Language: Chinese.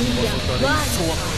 一不想